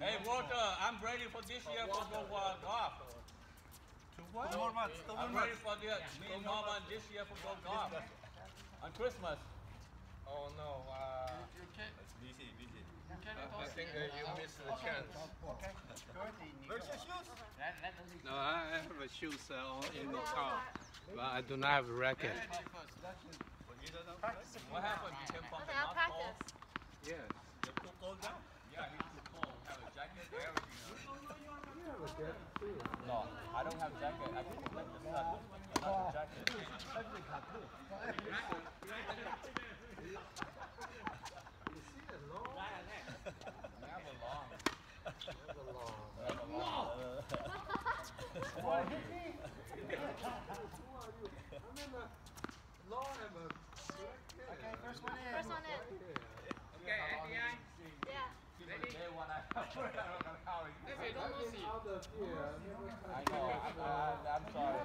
Hey Walter, I'm ready for this year for go uh, golf. To what? To Norman. To I'm ready for the me and Norman this year for go golf on Christmas. Oh no, uh, Busy, busy. I think uh, you missed the chance. Where's your shoes? No, I have a shoes uh, on- in the car, but I do not have a racket. Well, you don't know. What happened? You came from Okay, the I'll practice. Yeah. You're too cold now. Yeah, he's too cold. Have a jacket. You have a jacket too. No, I don't have jacket. I think it's like the sun. Not the jacket. You see it long? Long. Never long. Never long. Who are you? I mean, uh, long have a black hair. Okay, first one in. First one in. Okay, FBI. Yeah. Day one I I don't know how it is. I've been out come I know. I, I'm sorry.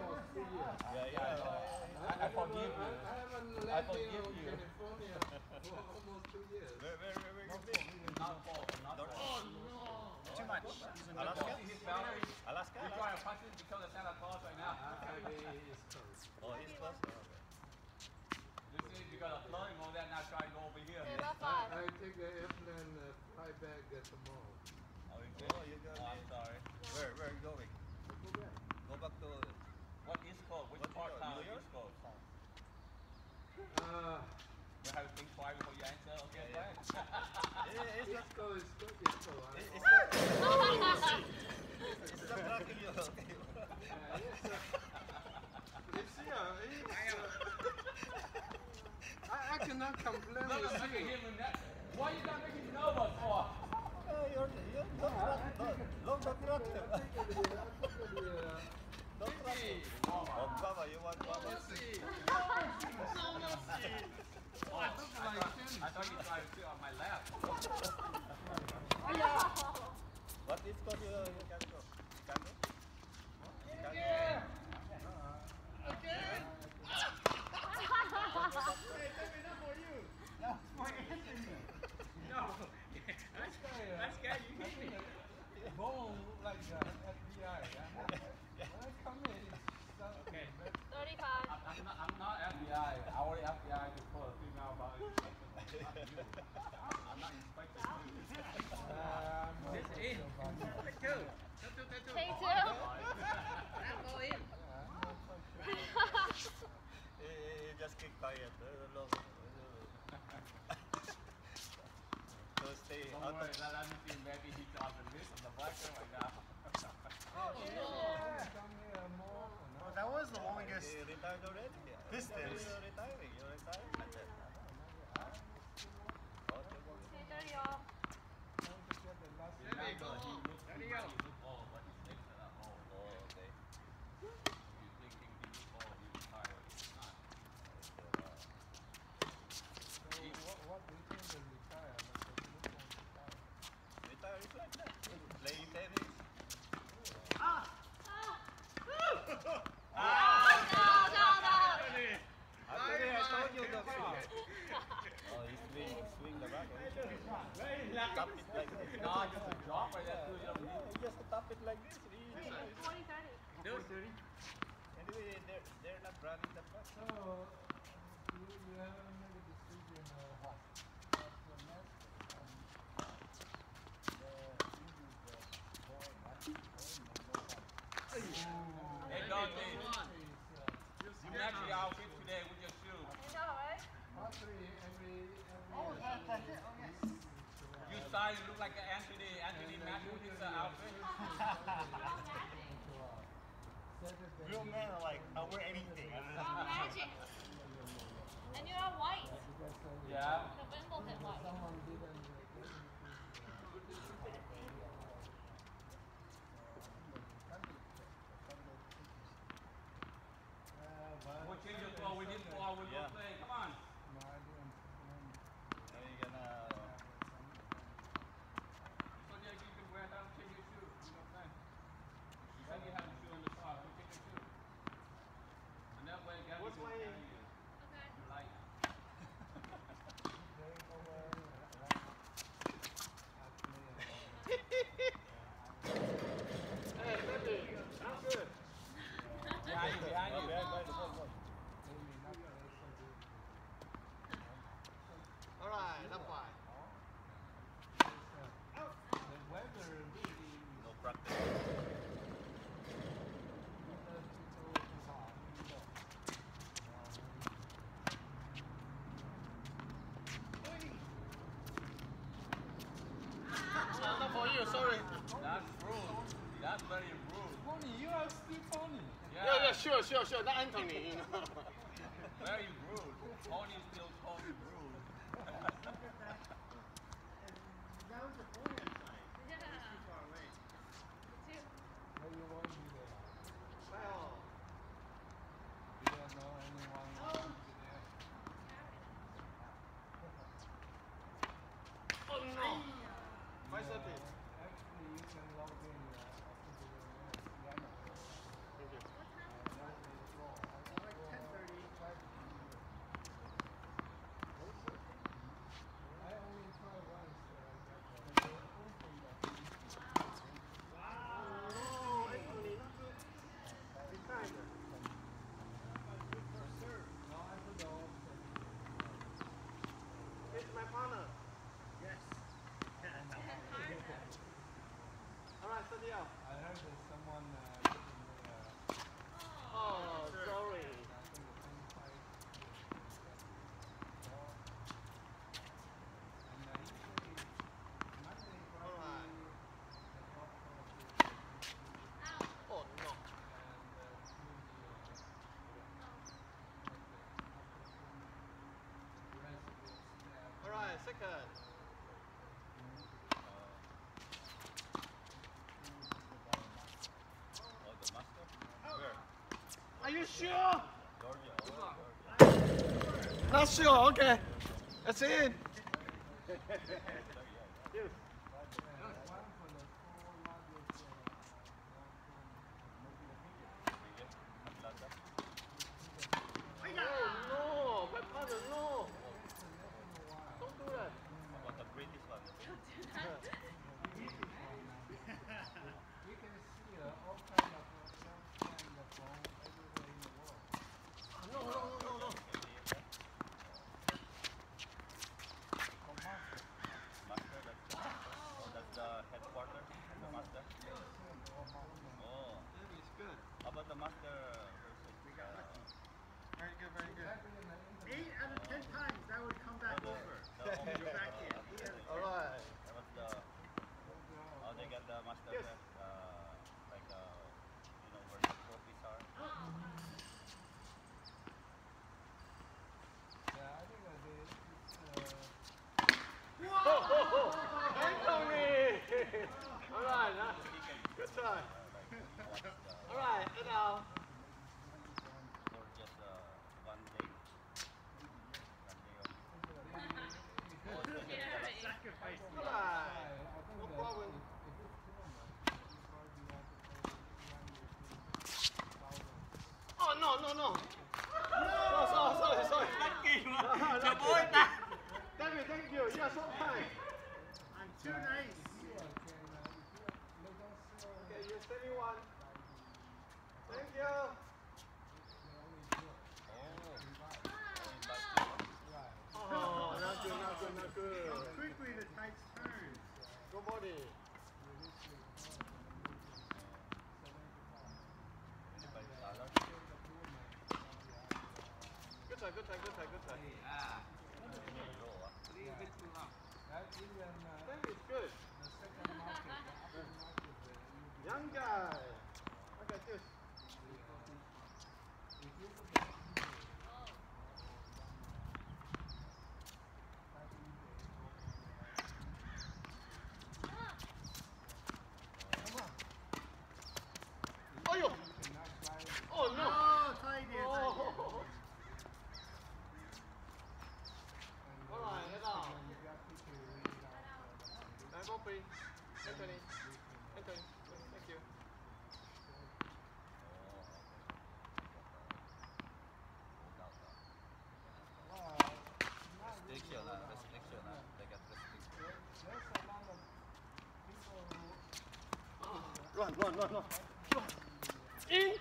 Yeah, yeah, I know. I, I forgive you. I forgive you. Not fault. Too much. Alaska? Alaska? He's trying to punch him because of Santa Claus right now. Oh, he's close. You see, you got a flooding over there, now try to go over here. I. I take the airplane, uh, fly back at tomorrow. Oh, I'm sorry. Where, where are you going? Go back. To. What East Coast? Which have before you. Okay, It's not. It's I, I cannot complain. Why you not making nervous for? Oh, you're, you're, don't rock. Don't, don't rock, rock. I take it here, I take it here. Don't rock. Oh, Baba, you want Baba? I thought you tried to sit on my lap. What is called you, you can go? You can go? You can go? That's guy you hit me. Boom, like uh, FBI. When I come in, it's not Okay. Thirty-five. I'm not, I'm not FBI. I already FBI to pull a female about inspection. I'm not inspecting you. Uh, I'm This not in. so bad. Take two. Take two, take two. Take two. Now go in. I'm not so sure. You, you you just quiet. long. So stay Don't out worry, of. let, let me see. Maybe he got the list on the blanket right now. Yeah, come here more. Oh, that was the longest. You retired already? Distance. You're retiring. You're retiring. Oh, you're going. Okay, thirty off. Trying to get the last There you go. He looks, he looks old, but his legs are not old. Oh, okay. You thinking he looks old, he retired. He's not. So what, what do you think they retire? Like the look on retire. Retire is like that. Playing tennis. Oh, no, no, Actually, I told you the Oh, he swing, swing the back. Tap it like this. No, just a drop right there. too, You don't need You just tap it like this. no. Easy. Forty, thirty. Anyway, they're, they're not running that fast. So you, you haven't made a decision uh, what? What's the next? Um, the English uh, boy, right? Boy number. Hey, Dante, uh, you match your outfit today with your shoes. You know, right? Actually, every, every Oh, that, that's it. Oh, yes. You style, you look like Anthony. Anthony match with his uh, outfit. Real men are like, I'll wear anything. Oh, magic. And you're all white. Yeah. sure, sure, sure. Not Anthony, you know. Very rude. Tony still calls you rude. my partner? Yes. All right, so I heard there's someone. Uh, oh, sorry. Are you sure? Not sure, okay. That's in. try, good try, good try, good try. Yeah. Yeah. uh, that is good. The second market, the upper market, Young guy. Look at this. You Anthony. Anthony. Anthony. Thank you. Run, run, run, run. In!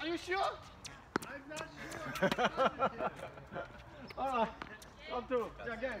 Are you sure? I'm not sure. Alright, up to, again.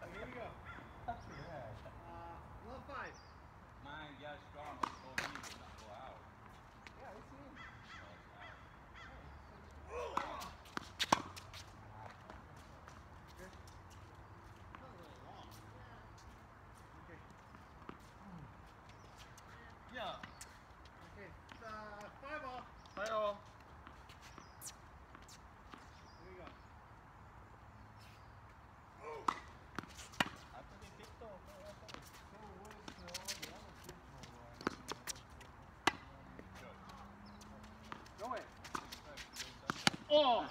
Here we go. Oh,